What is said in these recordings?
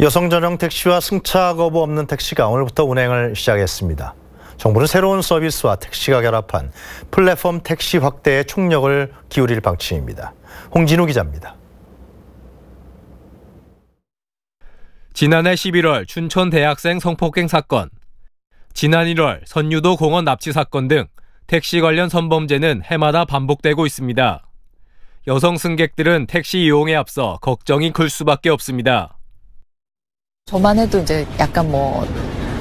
여성 전용 택시와 승차 거부 없는 택시가 오늘부터 운행을 시작했습니다. 정부는 새로운 서비스와 택시가 결합한 플랫폼 택시 확대에 총력을 기울일 방침입니다. 홍진우 기자입니다. 지난해 11월 춘천 대학생 성폭행 사건, 지난 1월 선유도 공원 납치 사건 등 택시 관련 선범죄는 해마다 반복되고 있습니다. 여성 승객들은 택시 이용에 앞서 걱정이 클 수밖에 없습니다. 저만 해도 이제 약간 뭐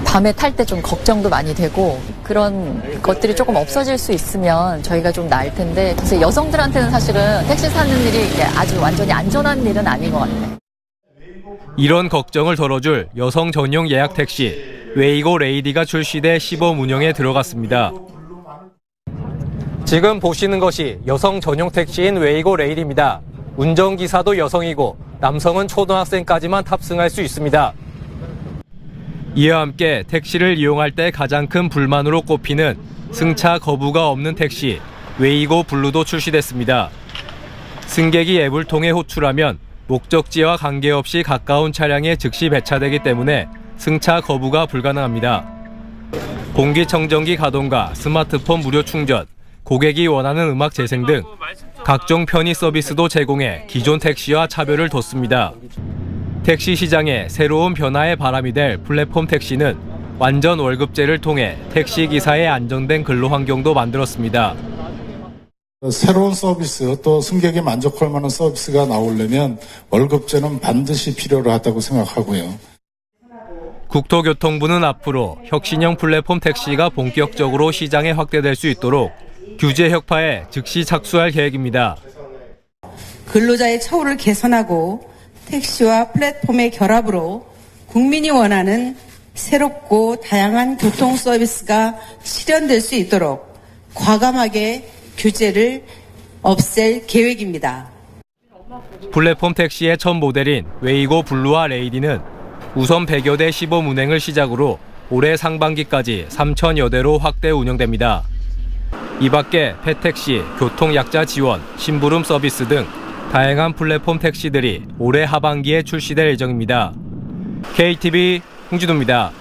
밤에 탈 때 좀 걱정도 많이 되고 그런 것들이 조금 없어질 수 있으면 저희가 좀 나을 텐데 그래서 여성들한테는 사실은 택시 사는 일이 아주 완전히 안전한 일은 아닌 것 같아요. 이런 걱정을 덜어줄 여성 전용 예약 택시 웨이고 레이디가 출시돼 시범 운영에 들어갔습니다. 지금 보시는 것이 여성 전용 택시인 웨이고 레이디입니다. 운전기사도 여성이고 남성은 초등학생까지만 탑승할 수 있습니다. 이와 함께 택시를 이용할 때 가장 큰 불만으로 꼽히는 승차 거부가 없는 택시 웨이고 블루도 출시됐습니다. 승객이 앱을 통해 호출하면 목적지와 관계없이 가까운 차량에 즉시 배차되기 때문에 승차 거부가 불가능합니다. 공기청정기 가동과 스마트폰 무료 충전, 고객이 원하는 음악 재생 등 각종 편의 서비스도 제공해 기존 택시와 차별을 뒀습니다. 택시 시장에 새로운 변화의 바람이 될 플랫폼 택시는 완전 월급제를 통해 택시 기사의 안정된 근로 환경도 만들었습니다. 새로운 서비스 또 승객이 만족할 만한 서비스가 나오려면 월급제는 반드시 필요로 하다고 생각하고요. 국토교통부는 앞으로 혁신형 플랫폼 택시가 본격적으로 시장에 확대될 수 있도록 규제 혁파에 즉시 착수할 계획입니다. 근로자의 처우를 개선하고 택시와 플랫폼의 결합으로 국민이 원하는 새롭고 다양한 교통 서비스가 실현될 수 있도록 과감하게 규제를 없앨 계획입니다. 플랫폼 택시의 첫 모델인 웨이고 블루와 레이디는 우선 100여 대 시범 운행을 시작으로 올해 상반기까지 3천여 대로 확대 운영됩니다. 이 밖에 폐택시, 교통약자 지원, 심부름 서비스 등 다양한 플랫폼 택시들이 올해 하반기에 출시될 예정입니다. KTV 홍진호입니다.